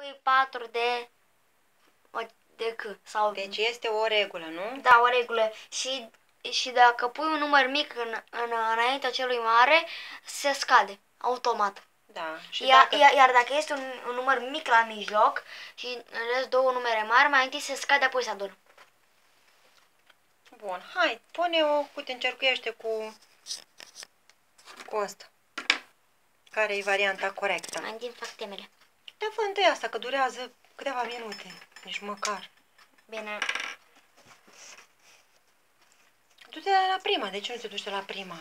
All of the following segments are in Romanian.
pui 4 de de C sau Deci este o regulă, nu? da, o regulă și și dacă pui un număr mic în, în înaintea celui mare, se scade automat. Da. Și Iar, dacă... iar, iar dacă este un, un număr mic la mijloc și în rest două numere mari, mai întâi se scade, apoi se adună. Bun, hai, pune-o, uite, încercuiește cu, cu asta. Care e varianta corectă? Mai întâi fac temele. Da, fă întâi asta, că durează câteva minute, nici măcar. Bine. Du-te la prima, de ce nu te duci la prima?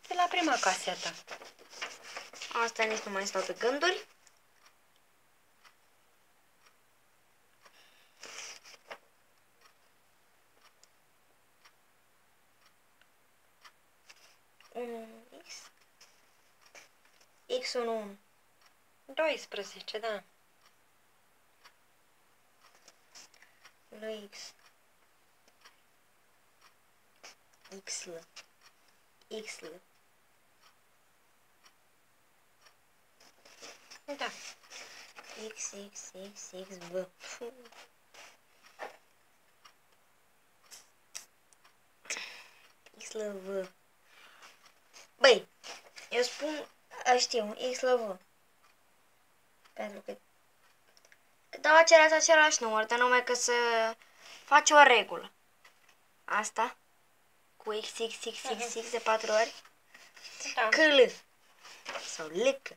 Du-te la prima casetă. Asta nici nu mai stau pe gânduri. Un X. X1. Faz pra se tirar. É Luiz. Ixla. x, Então. Tá. X, X, X, X, X, Bem, eu suponho. Acho que tem um X, Pentru că, că dau același, același număr, dar numai că să faci o regulă. Asta, cu X, X, X, X, X de patru ori, Da. CL sau LC.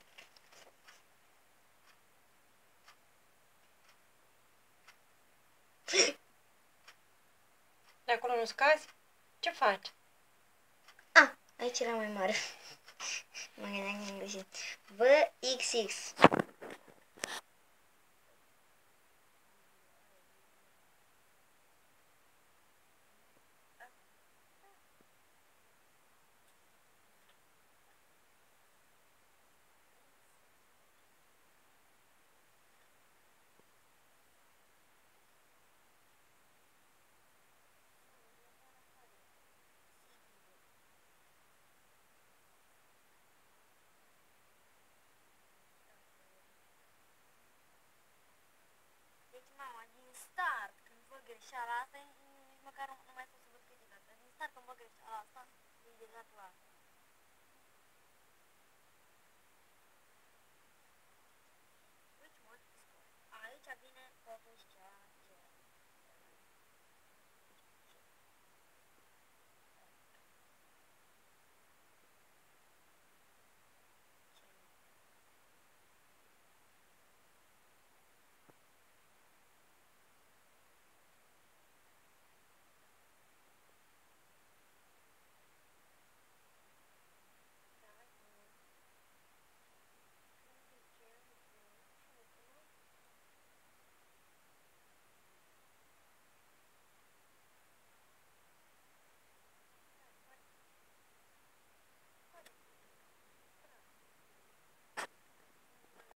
De acolo nu scazi? Ce faci? Ah, aici era mai mare. Mă gândeam că am greșit. VXX. Văd greșeala asta, nici măcar nu mai pot să văd critica. Dar din start, când văd